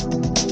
you